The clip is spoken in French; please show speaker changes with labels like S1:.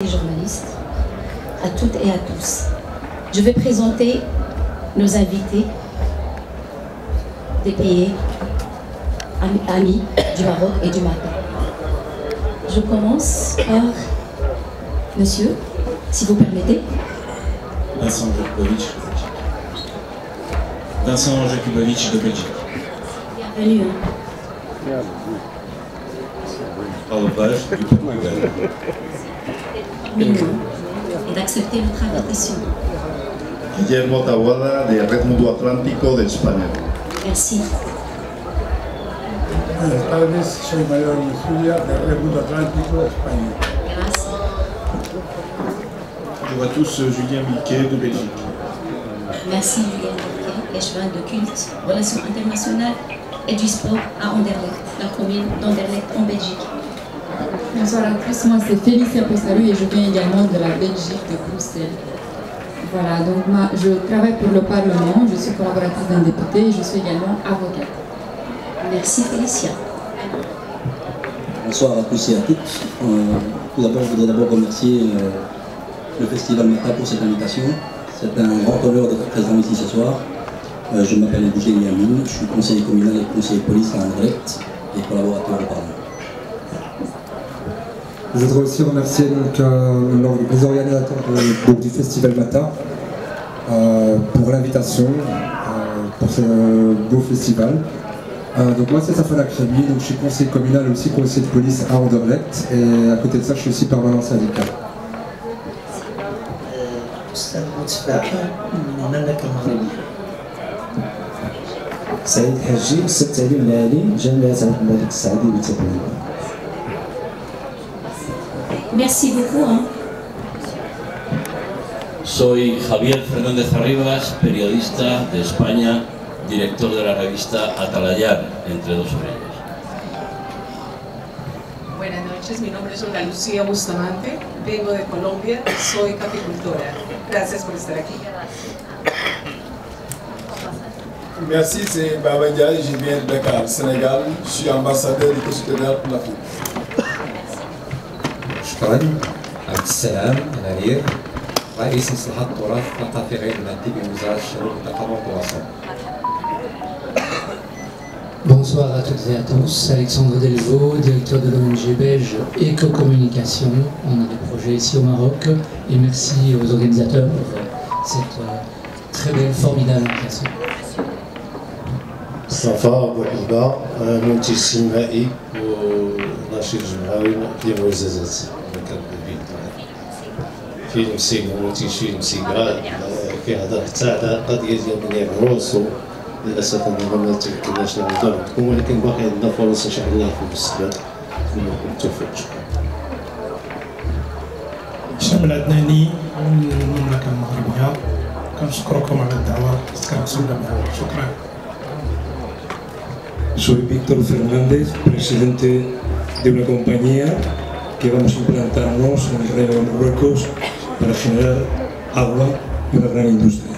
S1: les journalistes, à toutes et à tous. Je vais présenter nos invités des pays amis du Maroc et du Maroc. Je commence par monsieur, si vous permettez.
S2: Vincent Jakubovic de Belgique. Vincent Jakubovic de Belgique.
S1: Bienvenue.
S2: Portugal.
S1: Nous et d'accepter notre invitation.
S3: Guillermo Taboada de Red Mundo Atlántico de España.
S1: Merci.
S4: Buenas tardes, soy Mayor Luzulia de Red Mundo Atlántico, España.
S1: Grâce.
S2: Bonjour à tous, Julien Milquet de Belgique.
S1: Merci Julien Marquet, échevin de culte, relations internationales et du sport à Anderlecht, la commune d'Anderlecht en Belgique.
S5: Bonsoir à tous, moi c'est Félicia Possalu et je viens également de la Belgique, de Bruxelles. Voilà, donc moi, je travaille pour le Parlement, je suis collaboratrice d'un député et je suis également avocate.
S1: Merci Félicia.
S6: Bonsoir à tous et à toutes. Euh, tout d'abord, je voudrais d'abord remercier euh, le Festival Mata pour cette invitation. C'est un grand honneur d'être présent ici ce soir. Euh, je m'appelle Boucher Yamine, je suis conseiller communal et conseiller police à Anderlecht et collaborateur au Parlement.
S7: Je voudrais aussi remercier donc, euh, les organisateurs de- donc, du Festival Mata euh, pour l'invitation, euh, pour ce beau festival. Euh, donc moi c'est Safana Krabi, donc je suis conseiller communal et aussi conseiller de police à Anderlecht et à côté de ça je suis aussi permanent syndical.
S8: أستاذ متفاحة من المملكة المغربية سعيد حجي أستاذ التعليم العالي جامعة عبد الملك السعدي بالتقويم
S1: Merci beaucoup. hein.
S9: Soy Javier Fernández Arribas, periodista de España, director de la revista Atalayar, entre dos orejas.
S10: Buenas noches, mi nombre es Olga Lucía Bustamante, vengo de Colombia, soy caficultora. Gracias por estar aquí.
S4: Merci, c'est Baba Ndiaye, je viens de Dakar, Sénégal. Je suis ambassadeur du Constitutionnel pour l'Afrique.
S11: شكرا عبد السلام غنير رئيس مصلحة التراث الثقافي غير المادي بوزارة الشباب والثقافة والتواصل
S12: Bonsoir à toutes et à tous, Alexandre Delvaux, directeur de l'ONG belge Éco-Communication. On a des projets ici au Maroc et merci aux organisateurs pour cette euh, très belle, formidable invitation.
S13: مصطفى أبو حبة منتج سينمائي وناشط جمعوي في معززات فيلم سيغا منتج فيلم سيغا كيهضر حتى على قضية ديال بني العروس للأسف أننا ما تمكناش نعرضوا عندكم ولكن باقي عندنا فرص إن شاء الله في المستقبل بالتوفيق شكرا
S14: هشام العدناني من المملكة المغربية كنشكركم على الدعوة كنتسولى معنا شكرا.
S15: Soy Víctor Fernández, presidente de una compañía que vamos a implantarnos en el Reino de Marruecos para generar agua y una gran industria.